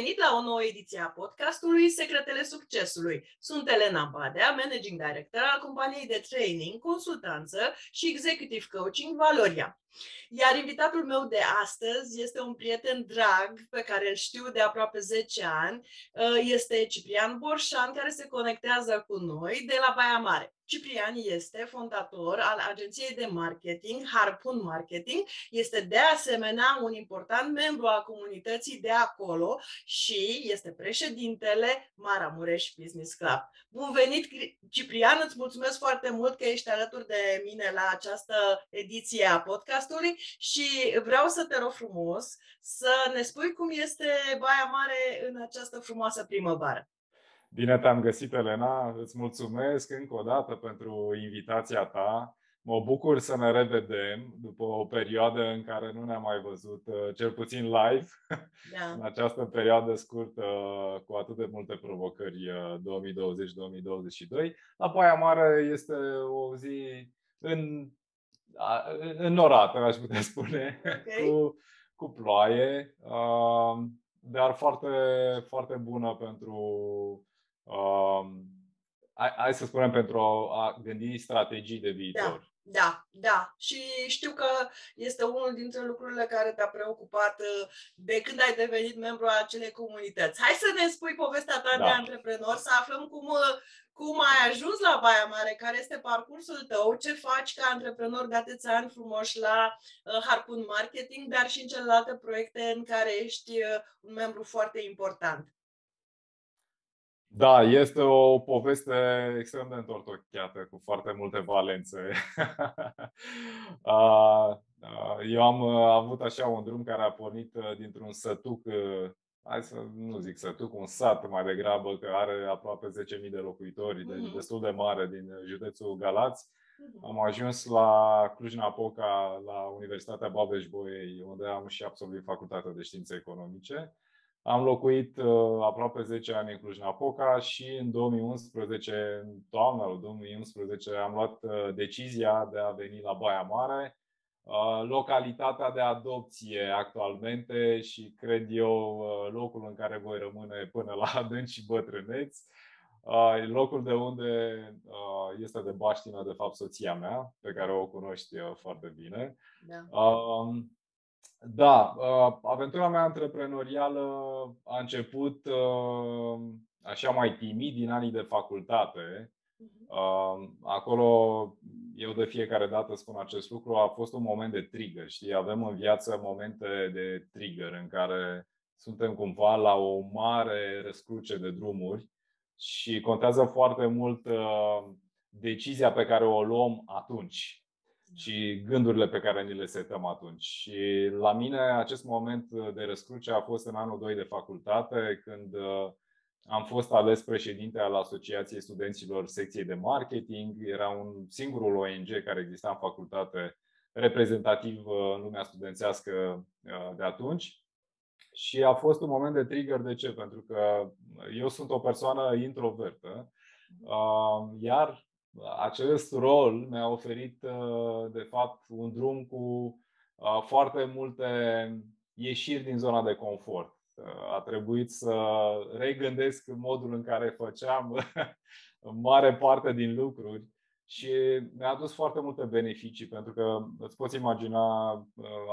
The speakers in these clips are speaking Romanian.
venit la o nouă ediție a podcastului Secretele Succesului. Sunt Elena Badea, Managing Director al companiei de training, consultanță și executive coaching Valoria. Iar invitatul meu de astăzi este un prieten drag pe care îl știu de aproape 10 ani. Este Ciprian Borșan, care se conectează cu noi de la Baia Mare. Ciprian este fondator al agenției de marketing Harpoon Marketing, este de asemenea un important membru al comunității de acolo și este președintele Maramureș Business Club. Bun venit, Ciprian, îți mulțumesc foarte mult că ești alături de mine la această ediție a podcastului și vreau să te rog frumos să ne spui cum este Baia Mare în această frumoasă primăvară. Bine te-am găsit, Elena. Îți mulțumesc încă o dată pentru invitația ta. Mă bucur să ne revedem după o perioadă în care nu ne-am mai văzut, uh, cel puțin live, da. în această perioadă scurtă cu atât de multe provocări 2020-2022. Uh, La Baia Mare este o zi în, înnorată, aș putea spune, okay. cu, cu ploaie, uh, dar foarte, foarte bună pentru um, hai, hai să spunem, pentru a gândi strategii de viitor. Da. Da, da. Și știu că este unul dintre lucrurile care te-a preocupat uh, de când ai devenit membru al acelei comunități. Hai să ne spui povestea ta da. de antreprenor, să aflăm cum, uh, cum ai ajuns la Baia Mare, care este parcursul tău, ce faci ca antreprenor de atâția ani frumoși la uh, Harpoon Marketing, dar și în celelalte proiecte în care ești un membru foarte important. Da, este o poveste extrem de întortocheată, cu foarte multe valențe. Eu am avut așa un drum care a pornit uh, dintr-un sătuc, uh, hai să nu zic sătuc, un sat mai degrabă, că are aproape 10.000 de locuitori, deci mhm. destul de mare din județul Galați. Mhm. Am ajuns la Cluj-Napoca, la Universitatea Babeș-Bolyai, unde am și absolvit facultatea de științe economice. Am locuit uh, aproape 10 ani în Cluj-Napoca și în 2011, în toamna lui 2011, am luat uh, decizia de a veni la Baia Mare, uh, localitatea de adopție actualmente și cred eu uh, locul în care voi rămâne până la adânci și bătrâneți. Uh, locul de unde uh, este de baștină, de fapt, soția mea, pe care o cunoști foarte bine. Da. Da, uh, aventura mea antreprenorială a început uh, așa mai timid din anii de facultate. Mhm. Uh, acolo, eu de fiecare dată spun acest lucru, a fost un moment de trigger. Știi, avem în viață momente de trigger în care suntem cumva la o mare răscruce de drumuri și contează foarte mult decizia pe care o luăm atunci și gândurile pe care ni le setăm atunci. Și la mine acest moment de răscruce a fost în anul 2 de facultate, când uh, am fost ales președinte al Asociației Studenților Secției de Marketing. Era un singurul ONG care exista în facultate reprezentativ uh, în lumea studențească uh, de atunci. Și a fost un moment de trigger. De ce? Pentru că eu sunt o persoană introvertă, iar acest rol mi-a oferit, uh, de fapt, un drum cu uh, foarte multe ieșiri din zona de confort. Uh, a trebuit să regândesc modul în care făceam mare parte din lucruri și mi-a adus foarte multe beneficii, pentru că îți poți imagina,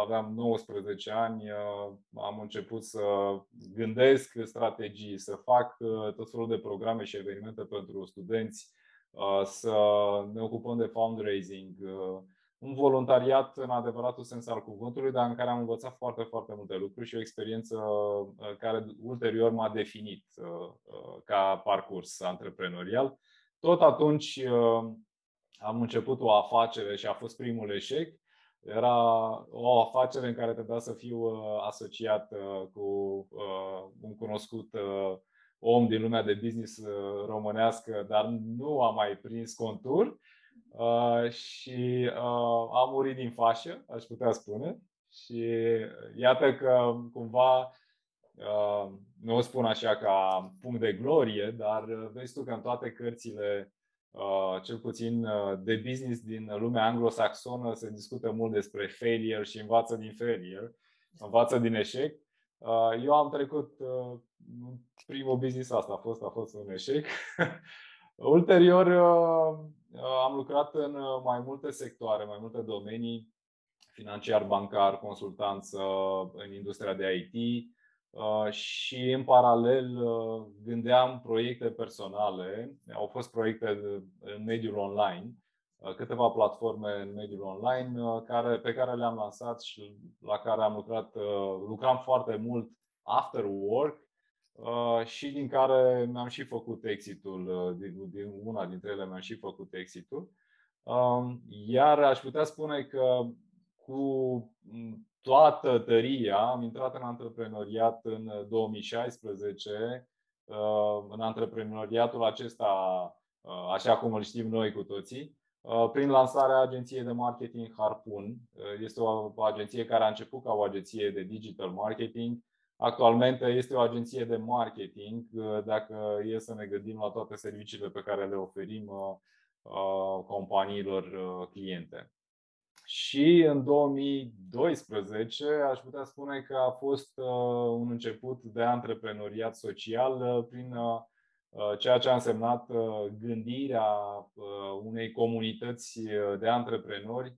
aveam 19 ani, am început să gândesc strategii, să fac tot felul de programe și evenimente pentru studenți, Uh, să ne ocupăm de fundraising, uh, un voluntariat în adevăratul sens al cuvântului, dar în care am învățat foarte, foarte multe lucruri și o experiență uh, care ulterior m-a definit ca parcurs antreprenorial. Tot atunci am început o afacere și a fost primul eșec. Era o afacere în care trebuia să fiu asociat cu un cunoscut om din lumea de business uh, românească, dar nu a mai prins contur uh, și uh, a murit din fașă, aș putea spune. Și iată că cumva, nu o spun așa ca punct de glorie, dar vezi tu că în toate cărțile, cel puțin de business din lumea anglosaxonă, se discută mult despre failure și învață din failure, învață din eșec. Eu am trecut primul business asta a fost, a fost un eșec. Ulterior am lucrat în mai multe sectoare, mai multe domenii, financiar, bancar, consultanță, în industria de IT și în paralel gândeam proiecte personale. Au fost proiecte în mediul online, câteva platforme în mediul online care, pe care le-am lansat și la care am lucrat, lucram foarte mult after work și din care mi-am și făcut exitul, din una dintre ele mi-am și făcut exitul. Iar aș putea spune că cu toată tăria am intrat în antreprenoriat în 2016, în antreprenoriatul acesta, așa cum îl știm noi cu toții, prin lansarea agenției de marketing Harpoon. Este o agenție care a început ca o agenție de digital marketing. Actualmente este o agenție de marketing, dacă e să ne gândim la toate serviciile pe care le oferim companiilor cliente. Și în 2012 aș putea spune că a fost un început de antreprenoriat social prin ceea ce a însemnat gândirea unei comunități de antreprenori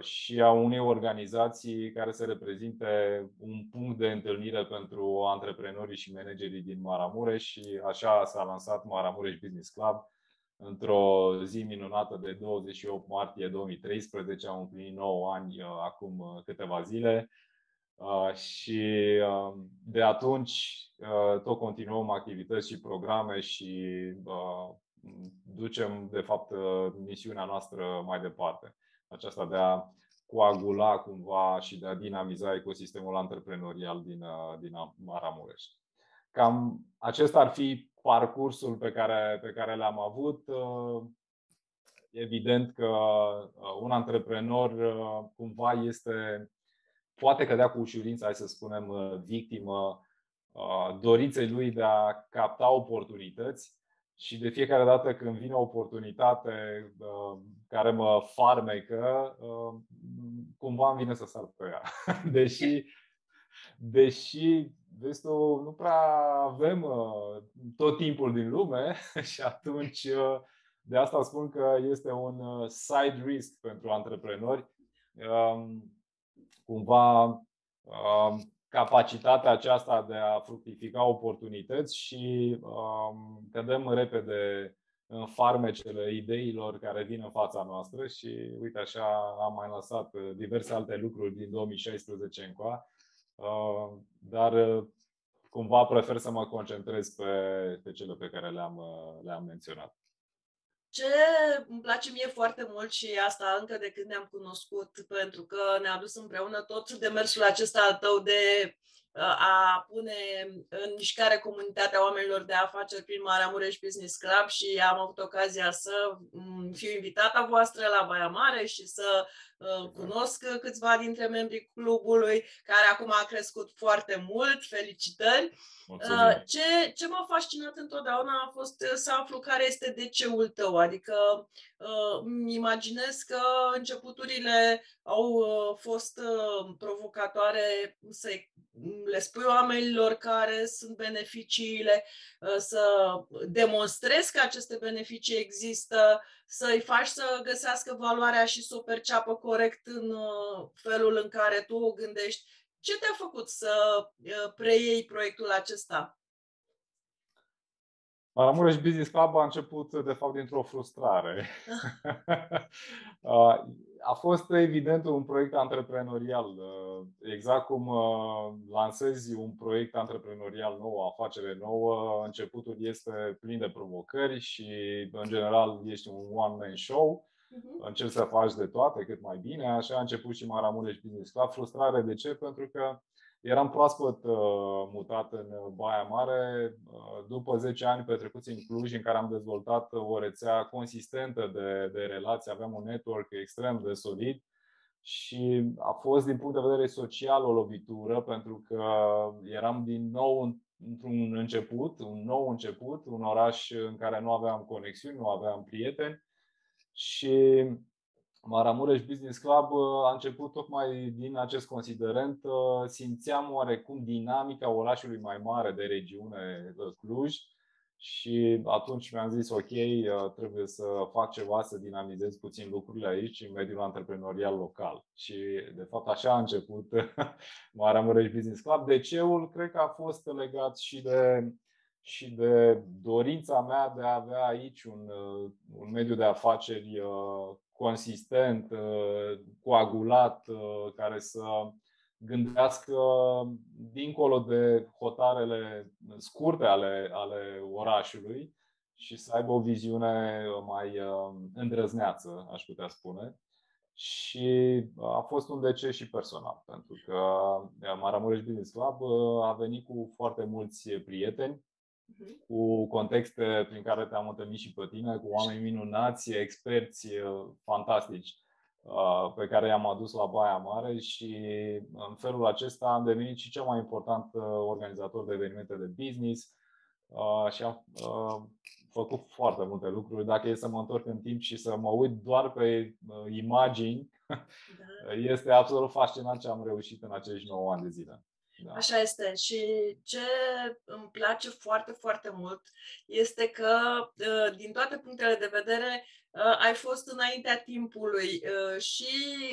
și a unei organizații care să reprezinte un punct de întâlnire pentru antreprenorii și managerii din Maramureș și așa s-a lansat Maramureș Business Club într-o zi minunată de 28 martie 2013. Am împlinit 9 ani acum câteva zile și de atunci tot continuăm activități și programe și ducem de fapt misiunea noastră mai departe. Aceasta de a coagula cumva și de a dinamiza ecosistemul antreprenorial din, din Maramureș. Cam acesta ar fi parcursul pe care, pe care l-am avut. Evident că un antreprenor cumva este poate cădea cu ușurință, hai să spunem, uh, victimă uh, dorinței lui de a capta oportunități și de fiecare dată când vine o oportunitate uh, care mă farmecă, cumva îmi vine să sar pe ea. Deși, deși vezi tu, nu prea avem tot timpul din lume și atunci de asta spun că este un side risk pentru antreprenori um, cumva um, capacitatea aceasta de a fructifica oportunități și um, cădem repede în farmecele ideilor care vin în fața noastră și uite așa am mai lăsat uh, diverse alte lucruri din 2016 încoa, uh, dar uh, cumva prefer să mă concentrez pe, pe cele pe care le-am, le-am menționat. Ce îmi place mie foarte mult și asta încă de când ne-am cunoscut, pentru că ne-a dus împreună tot demersul acesta al tău de a pune în mișcare comunitatea oamenilor de afaceri prin Maramureș Business Club și am avut ocazia să mm, fiu invitata voastră la Baia Mare și să uh, cunosc câțiva dintre membrii clubului, care acum a crescut foarte mult. Felicitări! Uh, ce, ce m-a fascinat întotdeauna a fost să aflu care este DC-ul tău, adică uh, îmi imaginez că începuturile au fost provocatoare să le spui oamenilor care sunt beneficiile, uh, să demonstrezi că aceste beneficii există, să-i faci să găsească valoarea și să o perceapă corect în uh, felul în care tu o gândești. Ce te-a făcut să uh, preiei proiectul acesta? Maramureș Business Club a început, de fapt, dintr-o frustrare. a fost evident un proiect antreprenorial. Exact cum lansezi un proiect antreprenorial nou, o afacere nouă, începutul este plin de provocări și, în general, ești un one-man show. Uh-huh. Încerci să faci de toate cât mai bine. Așa a început și Maramureș Business Club. Frustrare de ce? Pentru că Eram proaspăt uh, mutat în Baia Mare uh, după 10 ani petrecuți în Cluj, în care am dezvoltat o rețea consistentă de, de relații, aveam un network extrem de solid și a fost din punct de vedere social o lovitură pentru că eram din nou într-un început, un nou început, un oraș în care nu aveam conexiuni, nu aveam prieteni și Maramureș Business Club uh, a început tocmai din acest considerent. Uh, simțeam oarecum dinamica orașului mai mare de regiune uh, Cluj și atunci mi-am zis ok, trebuie să fac ceva să dinamizez puțin lucrurile aici în mediul antreprenorial local. Și de fapt așa a început Maramureș Business Club. DC-ul cred că a fost legat și de și de dorința mea de a avea aici un, un mediu de afaceri consistent, uh, coagulat, uh, care să gândească dincolo de hotarele scurte ale, ale orașului și să aibă o viziune mai uh, îndrăzneață, aș putea spune. Și a fost un DC și personal, pentru că Maramureș Business Club a venit cu foarte mulți prieteni Mhm. cu contexte prin care te-am întâlnit și pe tine, cu oameni minunați, experți uh, fantastici uh, pe care i-am adus la Baia Mare și în felul acesta am devenit și cel mai important uh, organizator de evenimente de business și am făcut foarte multe lucruri. Dacă e să mă întorc în timp și să mă uit doar pe imagini, da. este absolut fascinant ce am reușit în acești 9 ani de zile. Da. Așa este. Și ce îmi place foarte, foarte mult este că, uh, din toate punctele de vedere, uh, ai fost înaintea timpului uh, și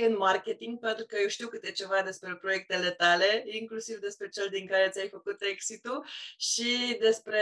în marketing, pentru că eu știu câte ceva despre proiectele tale, inclusiv despre cel din care ți-ai făcut exit și despre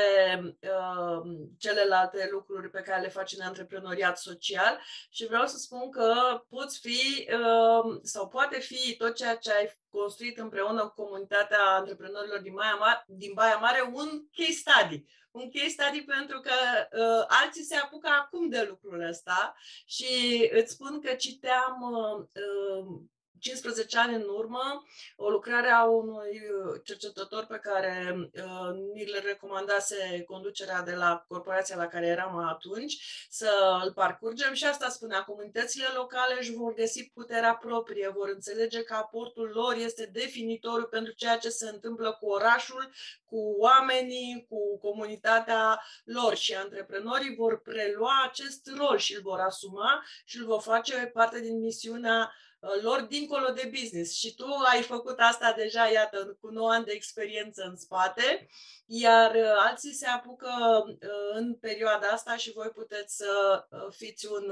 uh, celelalte lucruri pe care le faci în antreprenoriat social. Și vreau să spun că poți fi uh, sau poate fi tot ceea ce ai construit împreună cu comunitatea antreprenorilor din Baia Mare, din Baia Mare un case study. Un case study pentru că uh, alții se apucă acum de lucrul ăsta și îți spun că citeam uh, uh, 15 ani în urmă, o lucrare a unui uh, cercetător pe care uh, mi le recomandase conducerea de la corporația la care eram atunci, să îl parcurgem și asta spunea, comunitățile locale își vor găsi puterea proprie, vor înțelege că aportul lor este definitoriu pentru ceea ce se întâmplă cu orașul, cu oamenii, cu comunitatea lor. Și antreprenorii vor prelua acest rol și îl vor asuma și îl vor face parte din misiunea Uh, lor dincolo de business. Și tu ai făcut asta deja, iată, cu 9 ani de experiență în spate, iar uh, alții se apucă uh, în perioada asta și voi puteți să fiți un,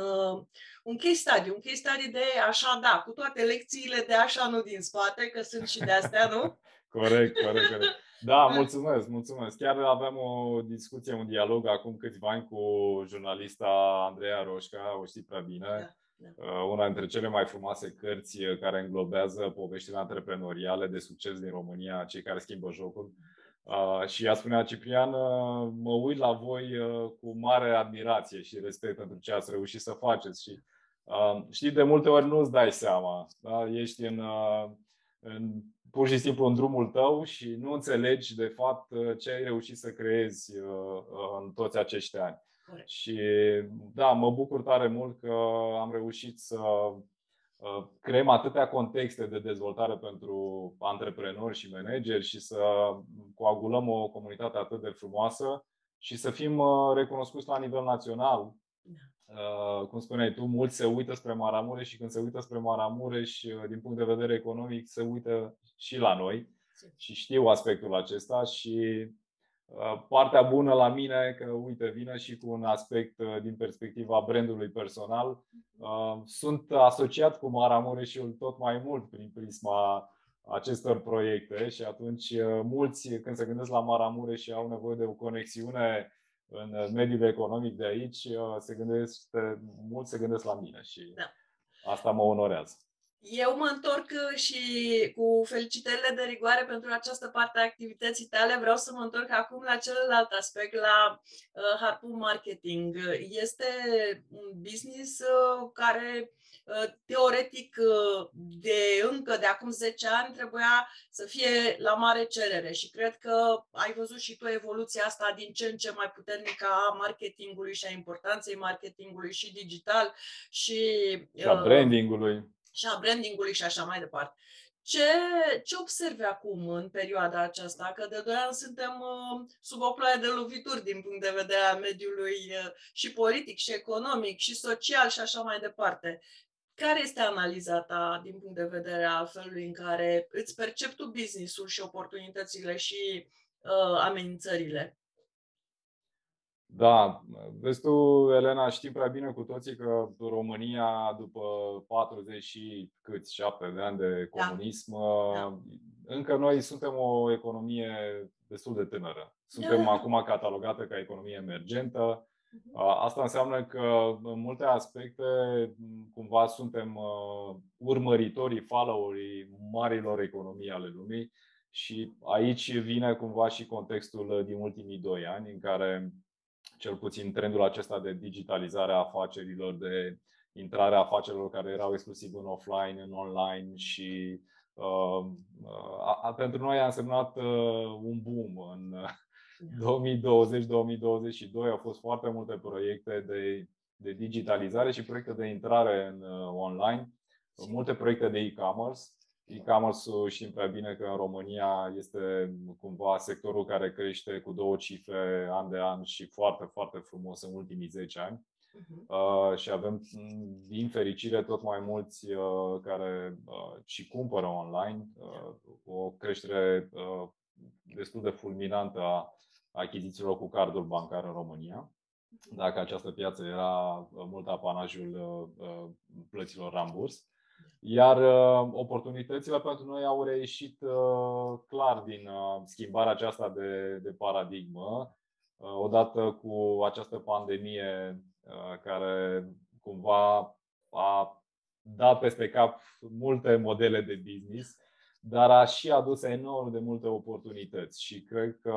un case study, un case study de așa da, cu toate lecțiile de așa nu din spate, că sunt și de astea, nu? corect, corect, corect. Da, mulțumesc, mulțumesc. Chiar aveam o discuție, un dialog acum câțiva ani cu jurnalista Andreea Roșca, o știți prea bine. Da da. Uh, una dintre cele mai frumoase cărți uh, care înglobează poveștile antreprenoriale de succes din România, cei care schimbă jocul. Uh, și ea spunea, Ciprian, mă uit la voi cu mare admirație și respect pentru ce ați reușit să faceți. Și știi, de multe ori nu îți dai seama. Da? Ești în, în, pur și simplu în drumul tău și nu înțelegi, de fapt, ce ai reușit să creezi în toți acești ani. Corect. Și da, mă bucur tare mult că am reușit să uh, creăm atâtea contexte de dezvoltare pentru antreprenori și manageri și să coagulăm o comunitate atât de frumoasă și să fim uh, recunoscuți la nivel național. Da. Uh, cum spuneai tu, mulți se uită spre Maramureș și când se uită spre Maramureș, din punct de vedere economic, se uită și la noi și știu aspectul acesta și Uh, partea bună la mine că, uite, vine și cu un aspect uh, din perspectiva brandului personal. Uh, sunt asociat cu Maramureșul tot mai mult prin prisma acestor proiecte și atunci mulți când se gândesc la Maramureș și au nevoie de o conexiune în mediul economic de aici, se gândesc, mulți se gândesc la mine și da. asta mă onorează. Eu mă întorc uh, și cu felicitările de rigoare pentru această parte a activității tale. Vreau să mă întorc acum la celălalt aspect, la uh, Harpoon Marketing. Este un business uh, care uh, teoretic uh, de încă de acum 10 ani trebuia să fie la mare cerere și cred că ai văzut și tu evoluția asta din ce în ce mai puternică a marketingului și a importanței marketingului și digital și, și a brandingului și a brandingului și așa mai departe. Ce, ce observi acum în perioada aceasta? Că de doi ani suntem uh, sub o ploaie de lovituri din punct de vedere a mediului uh, și politic, și economic, și social și așa mai departe. care este analiza ta din punct de vedere al felului în care îți percepi tu business-ul și oportunitățile și uh, amenințările? Da, vezi tu, Elena, știm prea bine cu toții că România, după 40 și câți, 7 de ani de da. comunism, da. încă noi suntem o economie destul de tânără. Suntem da. acum catalogată ca economie emergentă. Mhm. Asta înseamnă că în multe aspecte cumva suntem urmăritorii, followeri marilor economii ale lumii și aici vine cumva și contextul din ultimii doi ani în care cel puțin trendul acesta de digitalizare a afacerilor, de intrarea afacerilor care erau exclusiv în offline, în online și uh, uh, pentru noi a însemnat uh, un boom în 2020-2022 au fost foarte multe proiecte de, de digitalizare și proiecte de intrare în uh, online, multe proiecte de e-commerce. E-commerce-ul știm prea bine că în România este cumva sectorul care crește cu două cifre an de an și foarte, foarte frumos în ultimii 10 ani. Uh-huh. Uh, și avem, din fericire, tot mai mulți uh, care uh, și cumpără online. Uh, o creștere uh, destul de fulminantă a achizițiilor cu cardul bancar în România. Dacă această piață era uh, mult apanajul uh, uh, plăților ramburs. Iar oportunitățile pentru noi au reieșit clar din schimbarea aceasta de, de paradigmă, odată cu această pandemie care cumva a dat peste cap multe modele de business dar a și adus enorm de multe oportunități și cred că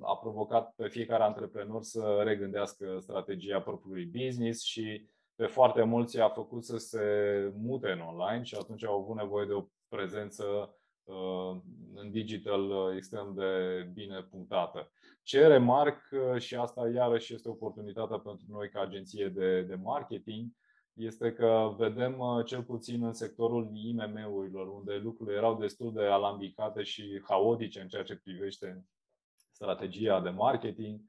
a provocat pe fiecare antreprenor să regândească strategia propriului business și pe foarte mulți a făcut să se mute în online și atunci au avut nevoie de o prezență uh, în digital extrem de bine punctată. Ce remarc și asta iarăși este oportunitatea pentru noi ca agenție de, de marketing, este că vedem uh, cel puțin în sectorul IMM-urilor, unde lucrurile erau destul de alambicate și haotice în ceea ce privește strategia de marketing,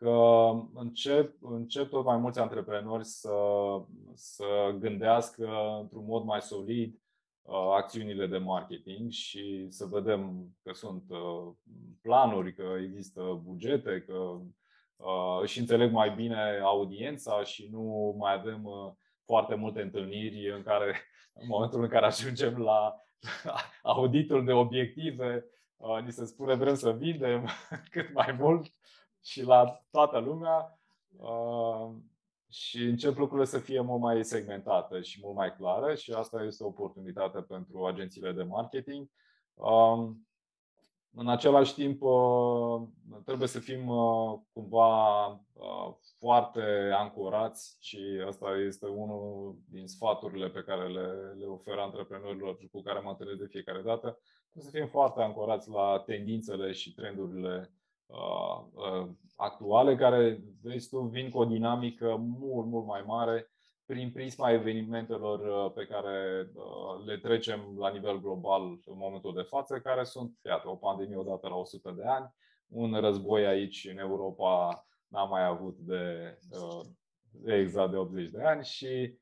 că încep, încep tot mai mulți antreprenori să, să gândească într-un mod mai solid uh, acțiunile de marketing și să vedem că sunt uh, planuri, că există bugete, că își înțeleg mai bine audiența și nu mai avem foarte multe întâlniri în care, în momentul în care ajungem la auditul de obiective, uh, ni se spune vrem să vindem cât mai mult și la toată lumea uh, și încep lucrurile să fie mult mai segmentate și mult mai clare și asta este o oportunitate pentru agențiile de marketing. Um, în același timp, uh, trebuie să fim uh, cumva uh, foarte ancorați și asta este unul din sfaturile pe care le, le ofer antreprenorilor cu care mă întâlnesc de fiecare dată. Trebuie să fim foarte ancorați la tendințele și trendurile actuale, care, vezi tu, vin cu o dinamică mult, mult mai mare prin prisma evenimentelor uh, pe care uh, le trecem la nivel global în momentul de față, care sunt, iată, o pandemie odată la 100 de ani, un război aici în Europa n-am mai avut de, uh, de exact de 80 de ani și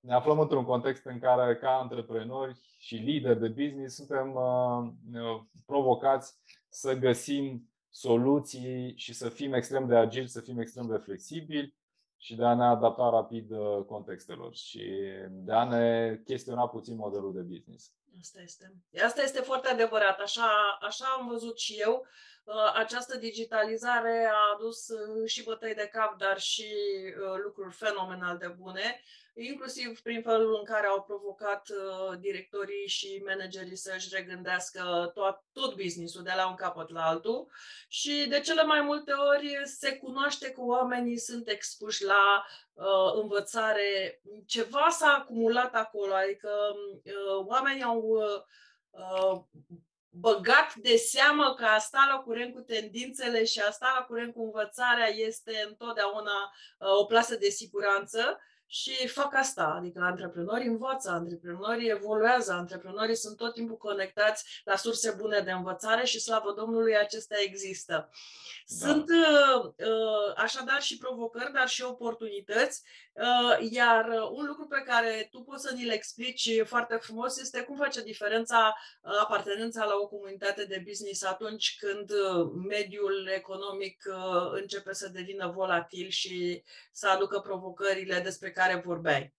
ne aflăm într-un context în care, ca antreprenori și lideri de business, suntem provocați să găsim soluții și să fim extrem de agili, să fim extrem de flexibili și de a ne adapta rapid uh, contextelor și de a ne chestiona puțin modelul de business. Asta este. Asta este foarte adevărat. Așa, așa am văzut și eu. Uh, această digitalizare a adus uh, și bătăi de cap, dar și lucruri fenomenal de bune inclusiv prin felul în care au provocat uh, directorii și managerii să-și regândească tot, tot businessul de la un capăt la altul și de cele mai multe ori se cunoaște că oamenii sunt expuși la uh, învățare. Ceva s-a acumulat acolo, adică uh, oamenii au uh, băgat de seamă că a sta la curent cu tendințele și a sta la curent cu învățarea este întotdeauna uh, o plasă de siguranță și fac asta, adică antreprenorii învață, antreprenorii evoluează, antreprenorii sunt tot timpul conectați la surse bune de învățare și slavă Domnului acestea există. Da. Sunt uh, uh, așadar și provocări, dar și oportunități, uh, iar un lucru pe care tu poți să ni le explici foarte frumos este cum face diferența apartenența la o comunitate de business atunci când mediul economic începe să devină volatil și să aducă provocările despre care vorbeai.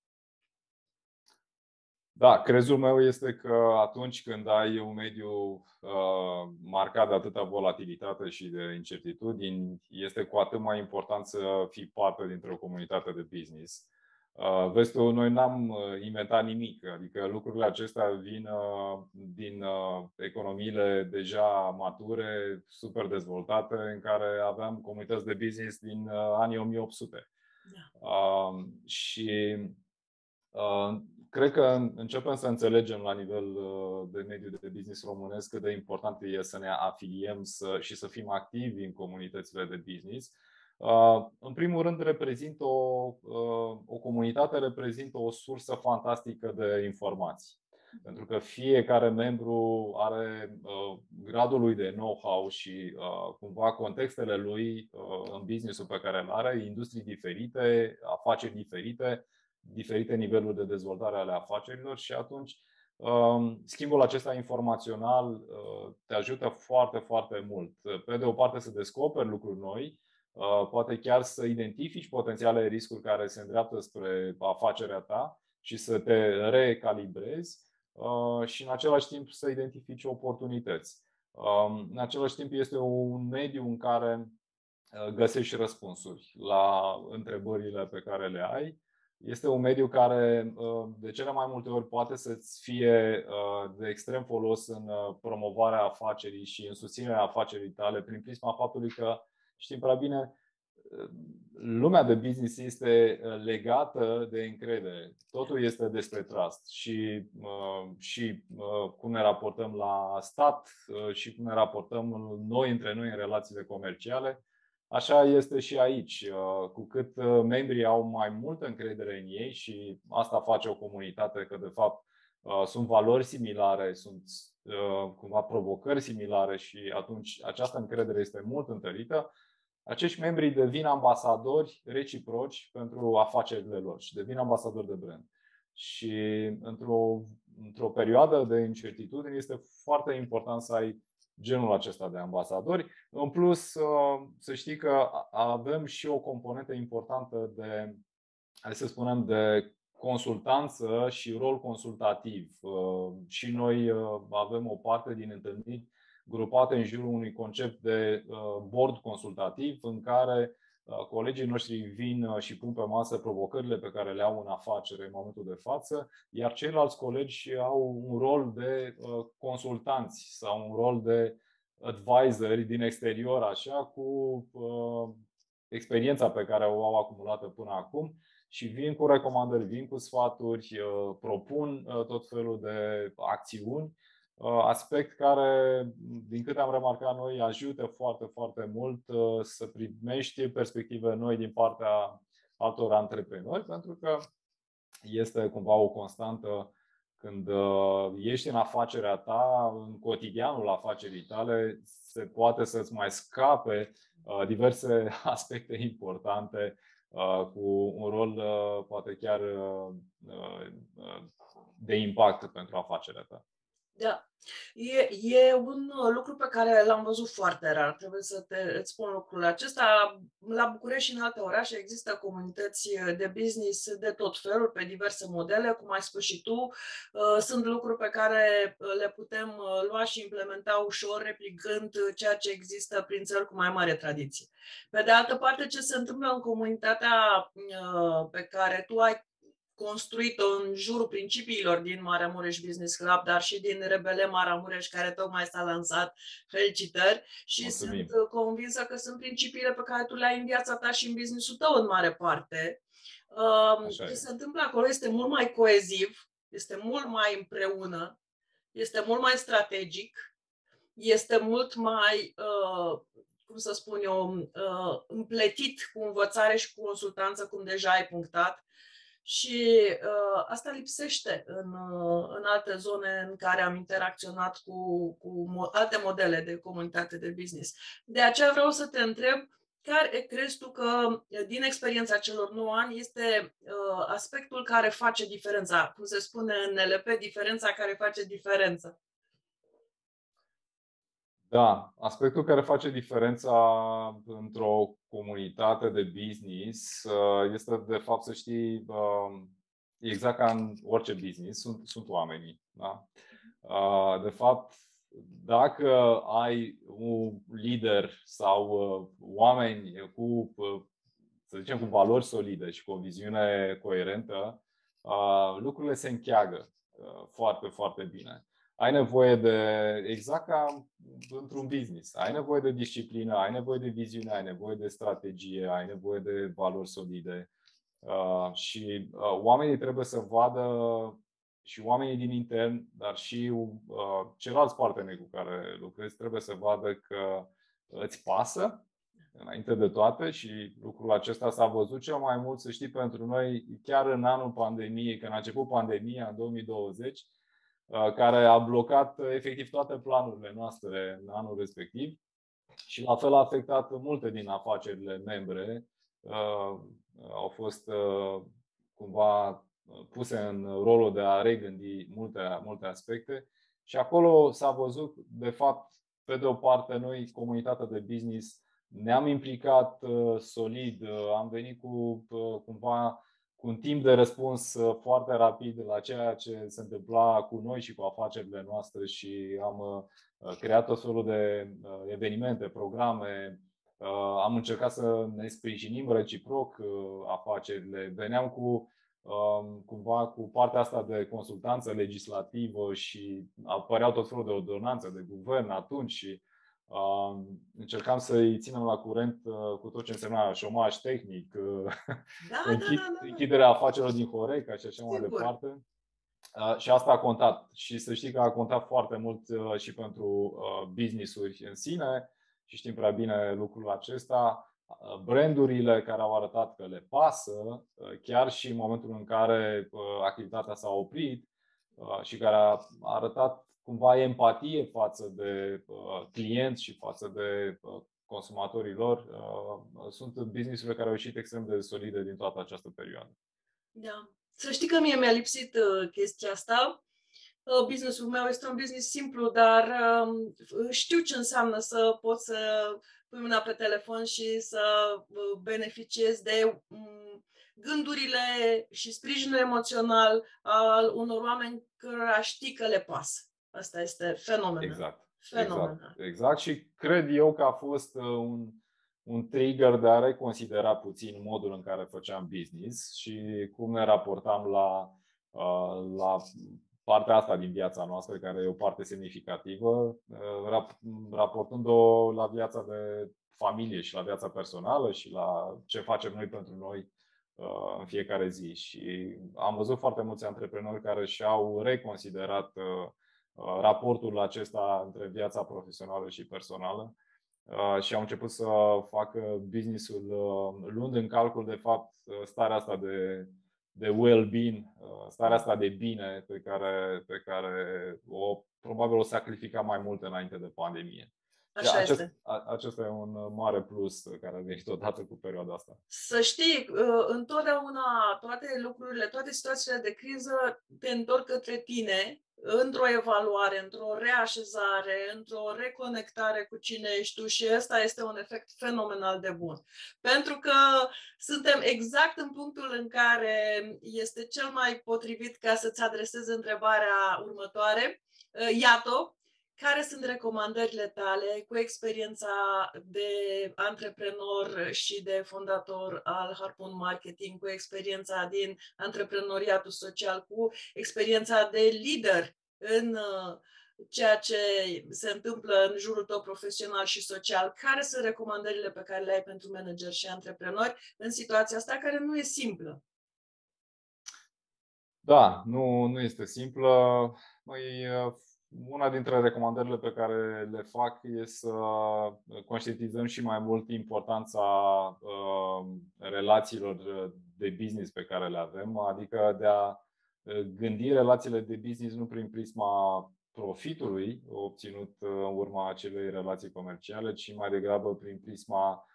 Da, crezul meu este că atunci când ai un mediu uh, marcat de atâta volatilitate și de incertitudini, este cu atât mai important să fii parte dintr-o comunitate de business. Uh, vezi tu, noi n-am uh, inventat nimic, adică lucrurile acestea vin uh, din uh, economiile deja mature, super dezvoltate, în care aveam comunități de business din uh, anii 1800. Da. Uh, și uh, cred că începem să înțelegem la nivel uh, de mediu de business românesc cât de important e să ne afiliem să, și să fim activi în comunitățile de business. Uh, în primul rând, reprezintă o, uh, o comunitate reprezintă o sursă fantastică de informații. Pentru că fiecare membru are uh, gradul lui de know-how și uh, cumva contextele lui uh, în businessul pe care îl are, industrii diferite, afaceri diferite, diferite niveluri de dezvoltare ale afacerilor și atunci um, schimbul acesta informațional uh, te ajută foarte, foarte mult. Pe de o parte să descoperi lucruri noi, uh, poate chiar să identifici potențiale riscuri care se îndreaptă spre afacerea ta și să te recalibrezi uh, și în același timp să identifici oportunități. Um, în același timp este un mediu în care găsești răspunsuri la întrebările pe care le ai este un mediu care uh, de cele mai multe ori poate să-ți fie uh, de extrem folos în uh, promovarea afacerii și în susținerea afacerii tale prin prisma faptului că știm prea bine lumea de business este legată de încredere. Totul este despre trust și, și cum ne raportăm la stat și cum ne raportăm noi între noi în relațiile comerciale Așa este și aici. Uh, cu cât uh, membrii au mai multă încredere în ei și asta face o comunitate, că de fapt uh, sunt valori similare, sunt cumva provocări similare și atunci această încredere este mult întărită, acești membri devin ambasadori reciproci pentru afacerile lor și devin ambasadori de brand. Și într-o, într-o perioadă de incertitudine este foarte important să ai genul acesta de ambasadori. În plus, uh, să știi că avem și o componentă importantă de, hai să spunem, de consultanță și rol consultativ. Uh, și noi uh, avem o parte din întâlniri grupate în jurul unui concept de board consultativ în care Uh, colegii noștri vin uh, și pun pe masă provocările pe care le au în afacere în momentul de față, iar ceilalți colegi au un rol de uh, consultanți sau un rol de advisori din exterior, așa, cu experiența pe care o au acumulată până acum și vin cu recomandări, vin cu sfaturi, propun tot felul de acțiuni Uh, aspect care, din câte am remarcat noi, ajută foarte, foarte mult uh, să primești perspective noi din partea altor antreprenori, pentru că este cumva o constantă când uh, ești în afacerea ta, în cotidianul afacerii tale, se poate să-ți mai scape diverse aspecte importante cu un rol poate chiar de impact pentru afacerea ta. Da. E, e un uh, lucru pe care l-am văzut foarte rar. Trebuie să te, îți spun lucrul acesta. La București și în alte orașe există comunități uh, de business de tot felul, pe diverse modele, cum ai spus și tu. Uh, sunt lucruri pe care le putem lua și implementa ușor, replicând ceea ce există prin țări cu mai mare tradiție. Pe de altă parte, ce se întâmplă în comunitatea pe care tu ai construit-o în jurul principiilor din Maramureș Business Club, dar și din Rebele Maramureș, care tocmai s-a lansat. Felicitări! Și Mulțumim. sunt convinsă că sunt principiile pe care tu le ai în viața ta și în businessul tău în mare parte. Um, ce se întâmplă acolo este mult mai coeziv, este mult mai împreună, este mult mai strategic, este mult mai, uh, cum să spun eu, uh, împletit cu învățare și cu consultanță, cum deja ai punctat Și uh, asta lipsește în, uh, în alte zone în care am interacționat cu, cu mo- alte modele de comunitate de business. De aceea vreau să te întreb care crezi tu că, din experiența celor 9 ani, este uh, aspectul care face diferența? Cum se spune în NLP, diferența care face diferența. Da, aspectul care face diferența într-o comunitate de business uh, este de fapt să știi uh, exact ca în orice business, sunt, sunt oamenii. Da? Uh, de fapt, dacă ai un lider sau oameni cu, să zicem, cu valori solide și cu o viziune coerentă, lucrurile se încheagă foarte, foarte bine ai nevoie de, exact ca într-un business, ai nevoie de disciplină, ai nevoie de viziune, ai nevoie de strategie, ai nevoie de valori solide. Uh, și uh, oamenii trebuie să vadă și oamenii din intern, dar și uh, ceilalți parteneri cu care lucrezi trebuie să vadă că îți pasă înainte de toate și lucrul acesta s-a văzut cel mai mult, să știi, pentru noi chiar în anul pandemiei, când a început pandemia în 2020, Uh, care a blocat uh, efectiv toate planurile noastre în anul respectiv și la fel a afectat multe din afacerile membre. Uh, au fost cumva puse în rolul de a regândi multe, multe aspecte și acolo s-a văzut, de fapt, pe de o parte, noi, comunitatea de business, ne-am implicat solid, am venit cu cumva cu un timp de răspuns uh, foarte rapid la ceea ce se întâmpla cu noi și cu afacerile noastre și am uh, creat tot felul de uh, evenimente, programe, am încercat să ne sprijinim reciproc afacerile. Veneam cu um, cumva cu partea asta de consultanță legislativă și apăreau tot felul de ordonanțe de guvern atunci și încercam să-i ținem la curent uh, cu tot ce însemna șomaj tehnic, uh, da, închid, da, da, da, închiderea afacerilor din Horeca și așa mai departe. Uh, și asta a contat. Și să știi că a contat foarte mult și pentru business-uri în sine și știm prea bine lucrul acesta. Brandurile care au arătat că le pasă, chiar și în momentul în care activitatea s-a oprit și care a arătat cumva empatie față de uh, clienți și față de uh, consumatorii lor. Uh, sunt businessurile care au ieșit extrem de solide din toată această perioadă. Da. Să știi că mie mi-a lipsit uh, chestia asta. Uh, businessul meu este un business simplu, dar uh, știu ce înseamnă să poți să pui mâna pe telefon și să uh, beneficiezi de um, gândurile și sprijinul emoțional al unor oameni care știi că le pasă. Asta este fenomenal. Exact. Fenomenal. Exact. exact. Și cred eu că a fost uh, un, un trigger de a reconsidera puțin modul în care făceam business și cum ne raportam la, uh, la partea asta din viața noastră, care e o parte semnificativă, uh, raportând-o la viața de familie și la viața personală și la ce facem noi pentru noi în fiecare zi. Și am văzut foarte mulți antreprenori care și-au reconsiderat Uh, raportul acesta între viața profesională și personală uh, și au început să facă businessul uh, luând în calcul de fapt starea asta de, de well-being, starea asta de bine pe care, pe care o, probabil o sacrifica mai mult înainte de pandemie. Așa acest, este. acesta e un mare plus care a venit odată cu perioada asta. Să știi, întotdeauna toate lucrurile, toate situațiile de criză te întorc către tine într-o evaluare, într-o reașezare, într-o reconectare cu cine ești tu și ăsta este un efect fenomenal de bun. Pentru că suntem exact în punctul în care este cel mai potrivit ca să-ți adresezi întrebarea următoare. Iată, care sunt recomandările tale cu experiența de antreprenor și de fondator al Harpoon Marketing, cu experiența din antreprenoriatul social, cu experiența de lider în uh, ceea ce se întâmplă în jurul tău profesional și social? Care sunt recomandările pe care le ai pentru manageri și antreprenori în situația asta care nu e simplă? Da, nu, nu este simplă. Noi uh, una dintre recomandările pe care le fac este să conștientizăm și mai mult importanța uh, relațiilor de business pe care le avem, adică de a uh, gândi relațiile de business nu prin prisma profitului obținut în urma acelei relații comerciale, ci mai degrabă prin prisma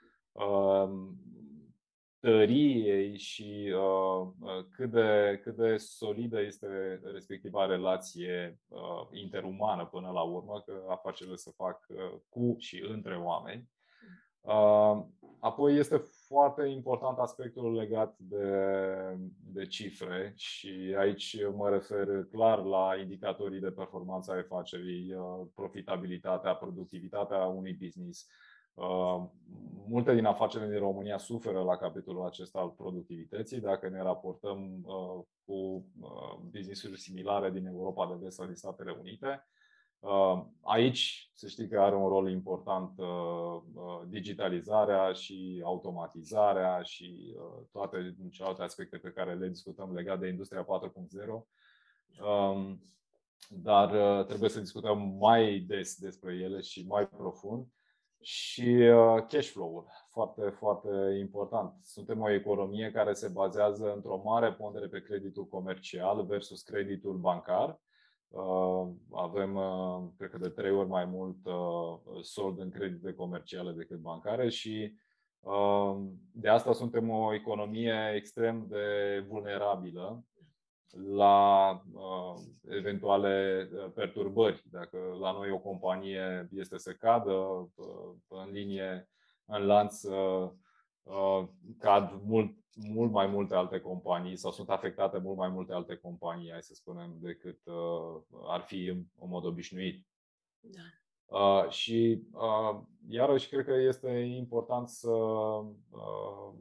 tăriei și uh, uh, cât, de, cât de solidă este respectiva relație uh, interumană până la urmă, că afacerile se fac uh, cu și între oameni. Uh, apoi este foarte important aspectul legat de, de cifre și aici mă refer clar la indicatorii de performanță a afacerii, uh, profitabilitatea, productivitatea unui business, Uh, multe din afacerile din România suferă la capitolul acesta al productivității. Dacă ne raportăm uh, cu uh, business-uri similare din Europa de Vest sau din Statele Unite, Aici să știi că are un rol important digitalizarea și automatizarea și toate celelalte aspecte pe care le discutăm legat de Industria 4.0. Um, dar trebuie să discutăm mai des despre ele și mai profund și uh, cash flow-ul, foarte, foarte important. Suntem o economie care se bazează într-o mare pondere pe creditul comercial versus creditul bancar. Uh, avem, uh, cred că de trei ori mai mult sold în credite comerciale decât bancare și de asta suntem o economie extrem de vulnerabilă la uh, eventuale uh, perturbări. Dacă la noi o companie este să cadă uh, în linie, în lanț, uh, uh, cad mult, mult mai multe alte companii sau sunt afectate mult mai multe alte companii, hai să spunem, decât uh, ar fi în, în mod obișnuit. Da. Uh, și uh, iarăși cred că este important să uh,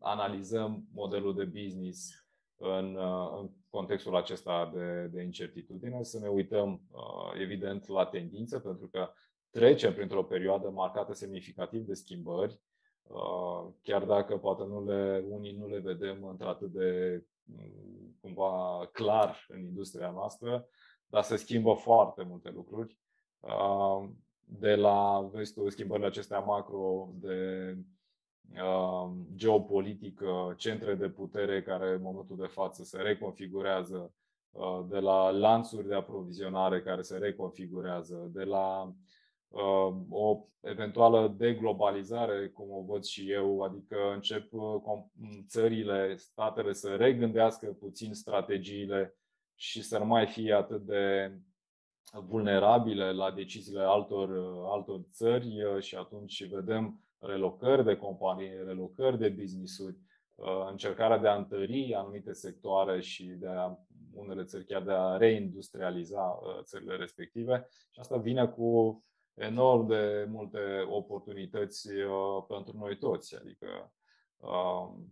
reanalizăm modelul de business în, uh, în contextul acesta de, de incertitudine, să ne uităm uh, evident la tendințe, pentru că trecem printr-o perioadă marcată semnificativ de schimbări, uh, chiar dacă poate nu le, unii nu le vedem într-atât de mm, cumva clar în industria noastră, dar se schimbă foarte multe lucruri. De la, vezi tu, schimbările acestea macro, de Um, geopolitică, centre de putere care în momentul de față se reconfigurează, uh, de la lanțuri de aprovizionare care se reconfigurează, de la um, o eventuală deglobalizare, cum o văd și eu, adică încep uh, țările, statele să regândească puțin strategiile și să nu mai fie atât de vulnerabile la deciziile altor, uh, altor țări și atunci vedem relocări de companii, relocări de business-uri, uh, încercarea de a întări anumite sectoare și de a, unele țări chiar de a reindustrializa uh, țările respective. Și asta vine cu enorm de multe oportunități uh, pentru noi toți. Adică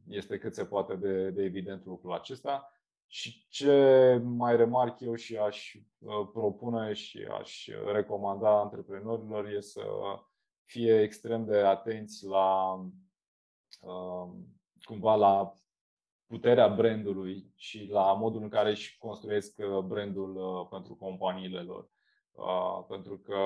este cât se poate de, de evident lucrul acesta. Și ce mai remarc eu și aș propune și aș recomanda antreprenorilor este să fie extrem de atenți la um, cumva la puterea brandului și la modul în care își construiesc uh, brandul uh, pentru companiile lor. Uh, pentru că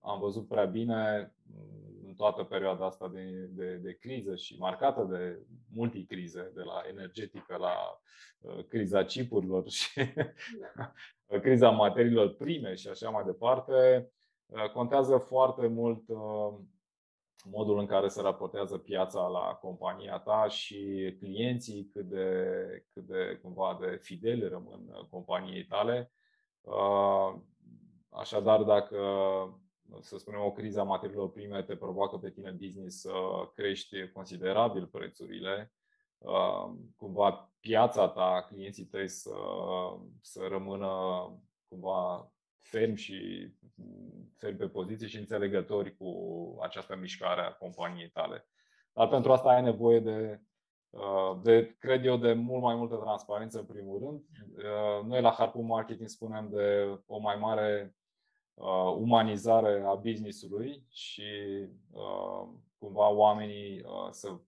am văzut prea bine mm, în toată perioada asta de, de, de criză și marcată de multicrize, de la energetică la criza chipurilor și criza materiilor prime și așa mai departe, Uh, contează foarte mult uh, modul în care se raportează piața la compania ta și clienții cât de, cât de cumva de fideli rămân companiei tale. Uh, așadar, dacă să spunem o criză a materiilor prime te provoacă pe tine business să crești considerabil prețurile, cumva piața ta, clienții tăi să, să rămână cumva ferm și ferm pe poziție și înțelegători cu această mișcare a companiei tale. Dar pentru asta ai nevoie de, uh, de, cred eu, de mult mai multă transparență în primul rând. Uh, noi la Harpoon Marketing spunem de o mai mare uh, umanizare a business-ului și cumva oamenii să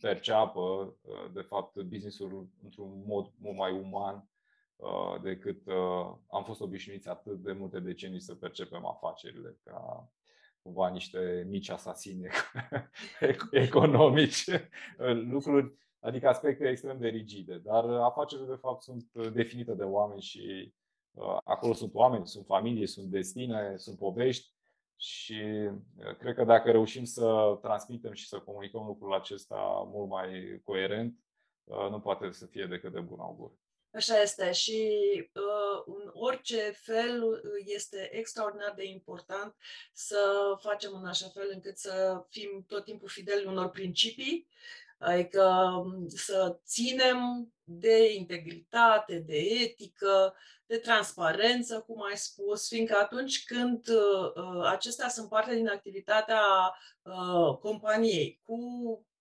perceapă de fapt business-ul într-un mod mult mai uman decât am fost obișnuiți atât de multe decenii să percepem afacerile ca cumva niște mici asasine economici, lucruri, adică aspecte extrem de rigide. Dar afacerile, de fapt, sunt definite de oameni și acolo sunt oameni, sunt familie, sunt destine, sunt povești și cred că dacă reușim să transmitem și să comunicăm lucrul acesta mult mai coerent, nu poate să fie decât de bun augur. Așa este. Și uh, în orice fel uh, este extraordinar de important să facem în așa fel încât să fim tot timpul fideli unor principii, adică um, să ținem de integritate, de etică, de transparență, cum ai spus, fiindcă atunci când uh, uh acestea sunt parte din activitatea uh, companiei, cu Mm,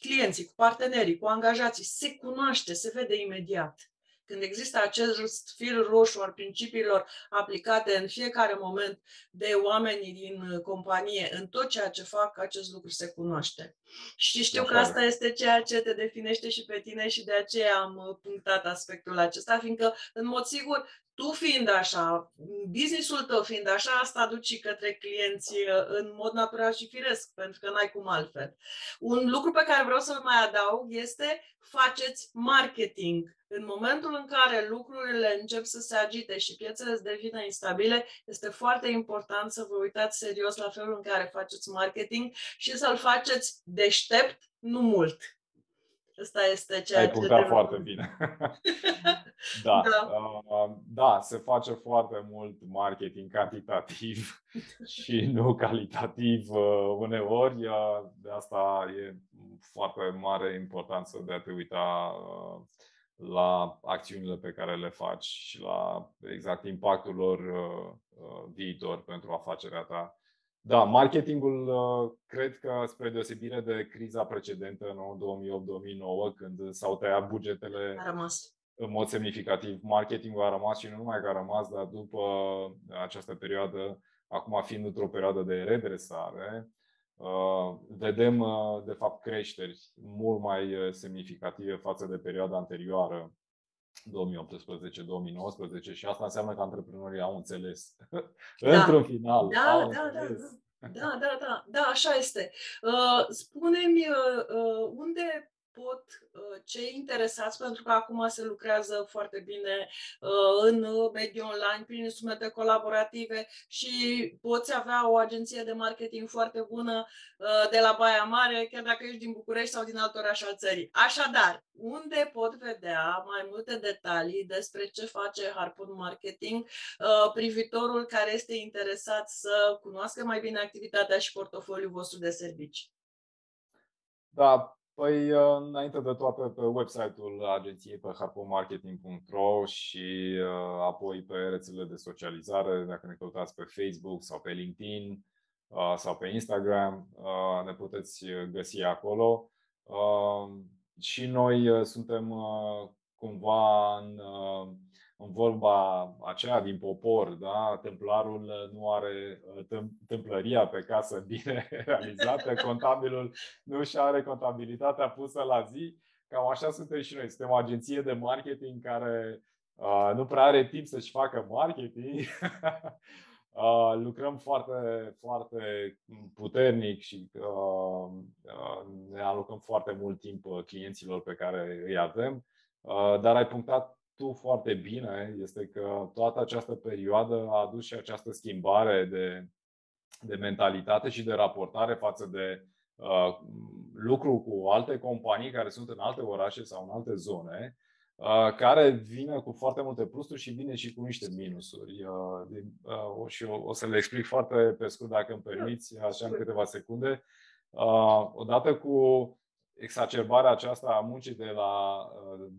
clienții, cu partenerii, cu angajații, se cunoaște, se vede imediat. Când există acest fir roșu al principiilor aplicate în fiecare moment de oamenii din companie, în tot ceea ce fac, acest lucru se cunoaște. Și știu că asta este ceea ce te definește și pe tine și de aceea am punctat aspectul acesta, fiindcă, în mod sigur, tu fiind așa, businessul tău fiind așa, asta duci către clienți uh, în mod natural și firesc, pentru că n-ai cum altfel. Un lucru pe care vreau să-l mai adaug este faceți marketing. În momentul în care lucrurile încep să se agite și piețele să devină instabile, este foarte important să vă uitați serios la felul în care faceți marketing și să-l faceți deștept, nu mult. Asta este ceea Ai ce punctat foarte bine. da, da. Uh, da, se face foarte mult marketing cantitativ și nu calitativ uh, uneori. Uh, de asta e foarte mare importanță de a te uita uh, la acțiunile pe care le faci și la exact impactul lor uh, uh, viitor pentru afacerea ta da, marketingul uh, cred că spre deosebire de criza precedentă în 2008-2009 când s-au tăiat bugetele a rămas. în mod semnificativ, marketingul a rămas și nu numai că a rămas, dar după această perioadă, acum fiind într-o perioadă de redresare, uh, vedem uh, de fapt creșteri mult mai semnificative față de perioada anterioară 2018-2019 și asta înseamnă că antreprenorii au înțeles. Da. Într-un final. Da, au da, da, da. Da, da, da, da, așa este. Uh, spune-mi uh, uh unde pot uh, cei interesați, pentru că acum se lucrează foarte bine uh, în mediul online prin instrumente colaborative și poți avea o agenție de marketing foarte bună uh, de la Baia Mare, chiar dacă ești din București sau din alt oraș al țării. Așadar, unde pot vedea mai multe detalii despre ce face Harpoon Marketing privitorul care este interesat să cunoască mai bine activitatea și portofoliul vostru de servicii? Da, Păi, uh, înainte de toate, pe website-ul agenției pe harpomarketing.ro și uh, apoi pe rețelele de socializare, dacă ne căutați pe Facebook sau pe LinkedIn uh, sau pe Instagram, ne puteți găsi acolo. Și noi suntem cumva în în vorba aceea din popor, da? templarul nu are uh, templăria pe casă bine realizată, contabilul nu și are contabilitatea pusă la zi. Cam așa suntem și noi. Suntem o agenție de marketing care uh, nu prea are timp să-și facă marketing. uh, lucrăm foarte, foarte puternic și uh, uh, ne alocăm foarte mult timp clienților pe care îi avem. Uh, dar ai punctat tu foarte bine este că toată această perioadă a adus și această schimbare de, de mentalitate și de raportare față de uh, lucru cu alte companii care sunt în alte orașe sau în alte zone, uh, care vine cu foarte multe plusuri și vine și cu niște minusuri. Uh, din, uh, și o, o să le explic foarte pe scurt, dacă îmi permiți, așa în câteva secunde. Uh, odată cu exacerbarea aceasta a muncii de la uh,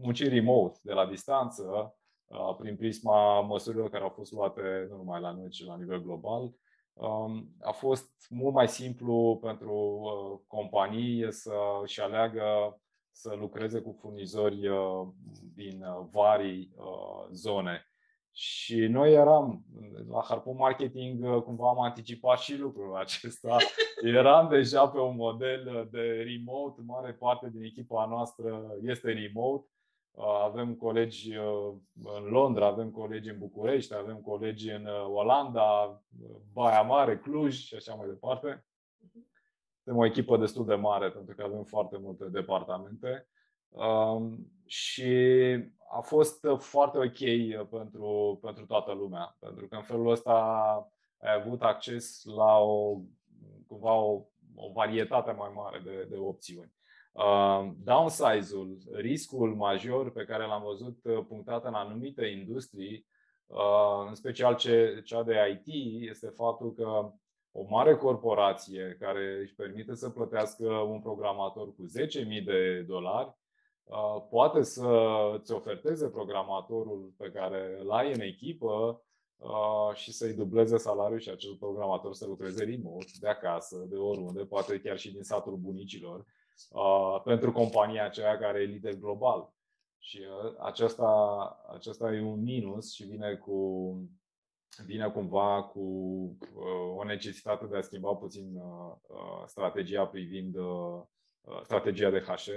munci remote, de la distanță, uh, prin prisma măsurilor care au fost luate nu numai la noi, ci la nivel global, um, a fost mult mai simplu pentru uh, companii să-și aleagă să lucreze cu furnizori uh, din vari zone. Și noi eram, la Harpoon Marketing, cumva am anticipat și lucrul acesta. Eram deja pe un model de remote, mare parte din echipa noastră este remote avem colegi în Londra, avem colegi în București, avem colegi în Olanda, Baia Mare, Cluj și așa mai departe. Suntem o echipă destul de mare pentru că avem foarte multe departamente și a fost foarte ok pentru, pentru toată lumea, pentru că în felul ăsta ai avut acces la o, cumva o, o varietate mai mare de, de opțiuni. Uh, downside-ul, riscul major pe care l-am văzut uh, punctat în anumite industrii, uh, în special ce, cea de IT, este faptul că o mare corporație care își permite să plătească un programator cu 10.000 de dolari, poate să îți oferteze programatorul pe care îl ai în echipă și să-i dubleze salariul și acel programator să lucreze remote, de acasă, de oriunde, poate chiar și din satul bunicilor uh, pentru compania aceea care e lider global. Și uh, aceasta, aceasta e un minus și vine cu vine cumva cu uh, o necesitate de a schimba puțin uh, uh strategia privind uh, uh strategia de HR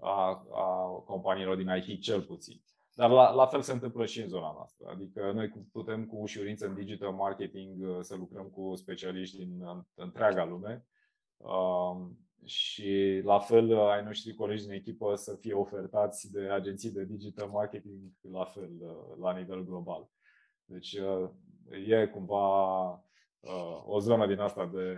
a, a companiilor din IT cel puțin. Dar la, la fel se întâmplă și în zona noastră. Adică noi putem cu ușurință în digital marketing uh, să lucrăm cu specialiști din întreaga lume și la fel uh, ai noștri colegi din echipă să fie ofertați de agenții de digital marketing la fel uh, la nivel global. Deci uh, e cumva o zonă din asta de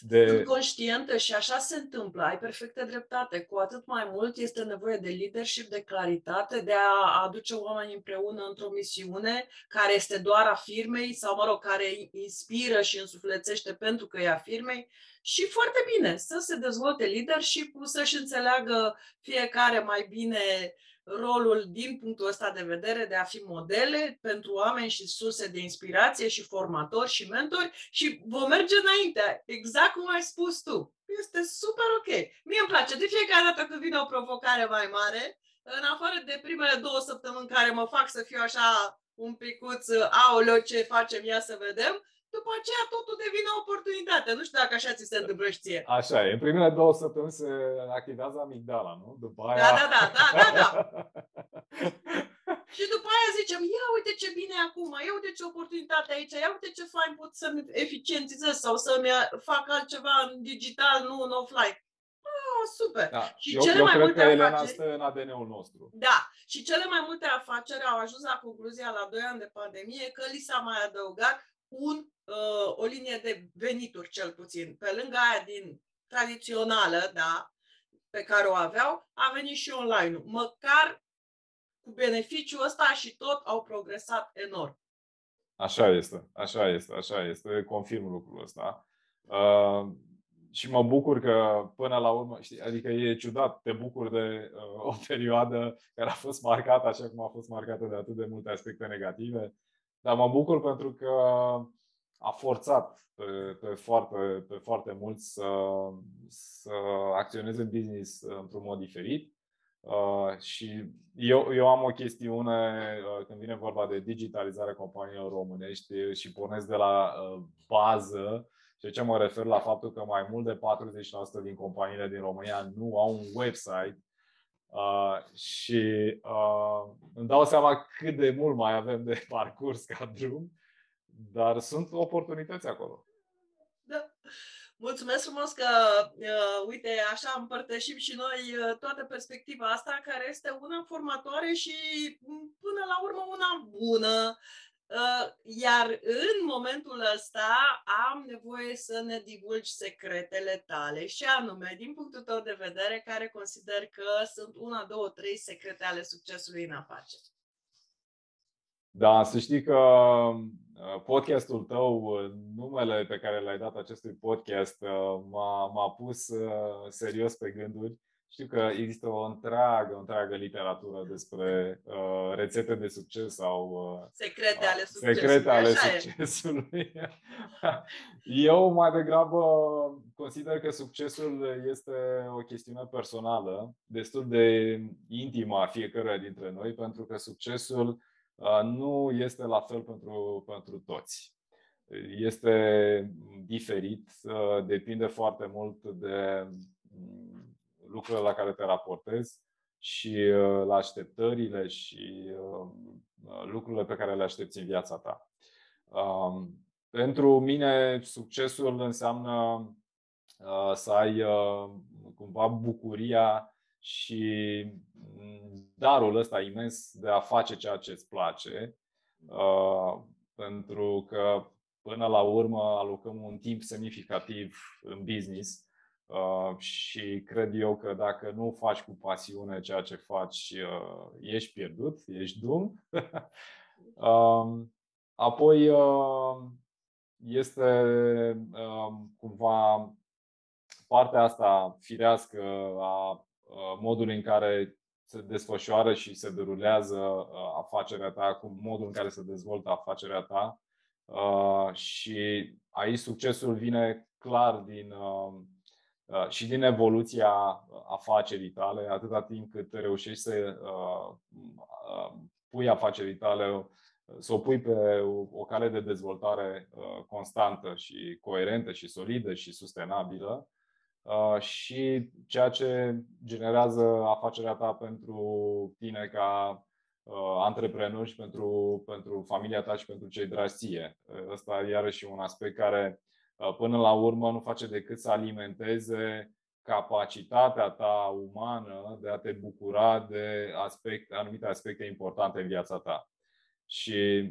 de... Sunt conștientă și așa se întâmplă, ai perfectă dreptate. Cu atât mai mult este nevoie de leadership, de claritate, de a aduce oamenii împreună într-o misiune care este doar a firmei sau, mă rog, care inspiră și însuflețește pentru că e a firmei și foarte bine să se dezvolte leadership, să-și înțeleagă fiecare mai bine uh, rolul din punctul ăsta de vedere de a fi modele pentru oameni și surse de inspirație și formatori și mentori și vom merge înainte, exact cum ai spus tu. Este super ok. Mie îmi place de fiecare dată când vine o provocare mai mare, în afară de primele două săptămâni care mă fac să fiu așa un picuț, aoleo, ce facem, ia să vedem, după aceea totul devine o oportunitate. Nu știu dacă așa ți se întâmplă și ție. Așa e. În primele două săptămâni se activează amigdala, nu? După aia... Da, da, da, da, da, da. și după aia zicem, ia uite ce bine acum, ia uite ce oportunitate aici, ia uite ce fain pot să-mi eficientizez sau să-mi fac altceva în digital, nu în offline. Oh, super! Da. Și eu, cele eu mai cred multe că Elena afaceri... stă în ADN-ul nostru. Da. Și cele mai multe afaceri au ajuns la concluzia la 2 ani de pandemie că li s-a mai adăugat un, uh, o linie de venituri, cel puțin. Pe lângă aia din tradițională, da, pe care o aveau, a venit și online Măcar cu beneficiul ăsta și tot au progresat enorm. Așa este, așa este, așa este, confirm lucrul ăsta. Uh, și mă bucur că până la urmă, știi, adică e ciudat, te bucur de uh, o perioadă care a fost marcată așa cum a fost marcată de atât de multe aspecte negative dar mă bucur pentru că a forțat pe, pe, foarte, pe foarte mulți să, să acționeze în business într-un mod diferit. Uh, și eu, eu am o chestiune uh, când vine vorba de digitalizarea companiilor românești și pornesc de la uh, bază și ce mă refer la faptul că mai mult de 40% din companiile din România nu au un website Uh, și uh, îmi dau seama cât de mult mai avem de parcurs ca drum, dar sunt oportunități acolo. Da. Mulțumesc frumos că, uh, uite, așa împărtășim și noi uh, toată perspectiva asta, care este una formatoare și, până la urmă, una bună. Uh, iar în momentul ăsta am nevoie să ne divulgi secretele tale și anume, din punctul tău de vedere, care consider că sunt una, două, trei secrete ale succesului în afaceri. Da, să știi că uh, podcastul tău, uh, numele pe care l-ai dat acestui podcast, m-a, m-a pus serios pe gânduri știu că există o întreagă, o întreagă literatură despre uh, rețete de succes sau uh, secrete ale succesului. Secrete ale succesului. Eu mai degrabă consider că succesul este o chestiune personală, destul de intimă a fiecăruia dintre noi, pentru că succesul uh, nu este la fel pentru, pentru toți. Este diferit, uh, depinde foarte mult de lucrurile la care te raportezi și la așteptările și lucrurile pe care le aștepți în viața ta. Um, pentru mine, succesul înseamnă să ai cumva bucuria și mm, darul ăsta imens de a face ceea ce îți place. Pentru că până la urmă alocăm un timp semnificativ în business uh, și cred eu că dacă nu faci cu pasiune ceea ce faci, uh, ești pierdut, ești dum. Um, apoi uh, este um, cumva partea asta firească a modului în care se desfășoară și se derulează afacerea ta, cu modul în care se dezvoltă afacerea ta Uh, și aici succesul vine clar din, uh, uh, și din evoluția afacerii tale, atâta timp cât reușești să pui afacerii tale, să o pui pe o cale de dezvoltare constantă și coerentă și solidă și sustenabilă și ceea ce generează afacerea ta pentru tine ca Uh, antreprenori și pentru, pentru familia ta și pentru cei dragi ție. Ăsta uh, iarăși un aspect care uh, până la urmă nu face decât să alimenteze capacitatea ta umană de a te bucura de aspect, anumite aspecte importante în viața ta. Și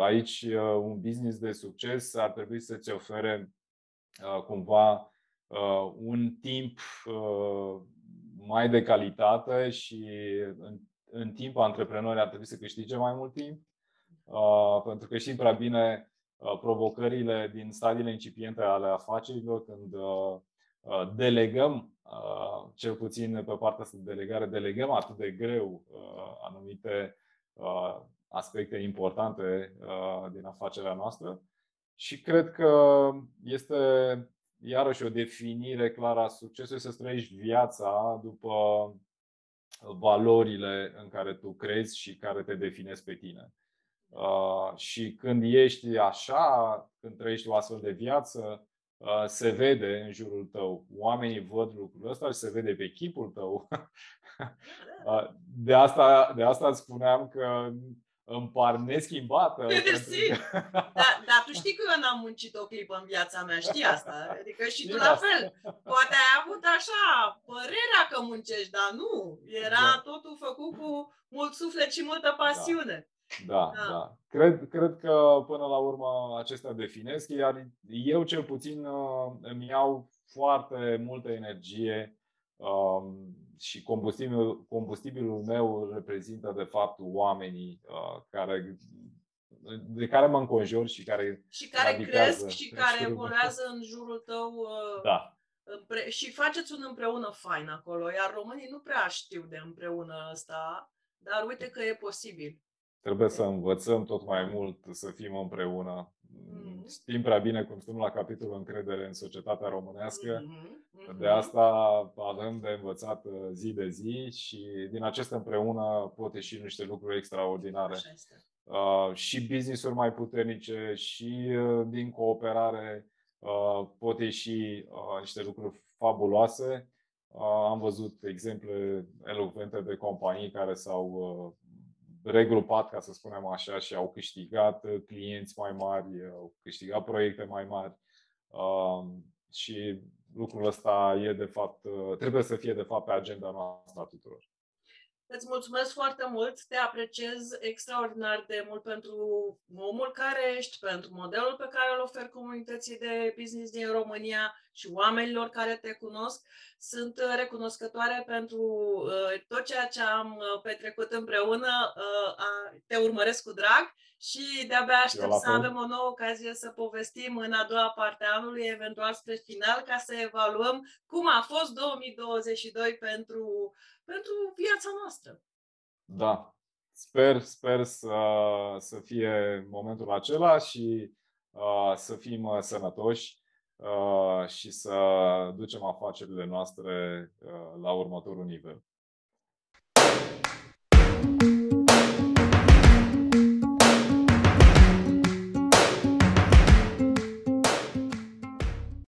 aici un business de succes ar trebui să-ți ofere cumva un timp mai de calitate și în timp antreprenorii ar trebui să câștige mai mult timp, uh, pentru că știm prea bine uh, provocările din stadiile incipiente ale afacerilor când uh, delegăm, cel puțin pe partea asta de delegare, delegăm atât de greu anumite aspecte importante din afacerea noastră și cred că este iarăși o definire clară a succesului să trăiești viața după valorile în care tu crezi și care te definezi pe tine. Uh, și când ești așa, când trăiești o astfel de viață, uh, se vede în jurul tău. Oamenii văd lucrul ăsta și se vede pe chipul tău. uh, de, asta, de asta îți spuneam că îmi par neschimbată. dar, dar tu știi că eu n-am muncit o clipă în viața mea, știi asta? Adică și tu la fel. Poate ai avut așa părerea că muncești, dar nu. Era da. totul făcut cu mult suflet și multă pasiune. Da, da. da. Cred, cred că până la urmă acestea definesc, iar eu cel puțin uh, îmi iau foarte multă energie um, și combustibilul, combustibilul meu reprezintă de fapt oamenii uh, care de care mă înconjur și care și care cresc și care evoluează în jurul tău uh, da. împre- și faceți un împreună fain acolo, iar românii nu prea știu de împreună ăsta, dar uite că e posibil. Trebuie să învățăm tot mai mult să fim împreună. Mm-hmm. Știm prea bine cum stăm la capitolul încredere în societatea românească. Mm-hmm. De asta avem de învățat uh, zi de zi și din acestea împreună pot ieși niște lucruri extraordinare. Uh, și business-uri mai puternice și uh, din cooperare uh, pot ieși uh, niște lucruri fabuloase. Uh, am văzut exemple elocvente de companii care s-au regrupat, ca să spunem așa, și au câștigat uh, clienți mai mari, au câștigat proiecte mai mari. Um, și lucrul ăsta e de fapt, uh, trebuie să fie de fapt pe agenda noastră a tuturor. Îți mulțumesc foarte mult, te apreciez extraordinar de mult pentru omul care ești, pentru modelul pe care îl oferi comunității de business din România și oamenilor care te cunosc. Sunt recunoscătoare pentru uh, tot ceea ce am uh, petrecut împreună, uh, te urmăresc cu drag și de-abia aștept să avem o nouă ocazie să povestim în a doua parte a anului, eventual spre final, ca să evaluăm cum a fost 2022 pentru pentru viața noastră. Da. Sper, sper să, să fie momentul acela și uh, să fim uh, sănătoși uh, și să ducem afacerile noastre uh, la următorul nivel.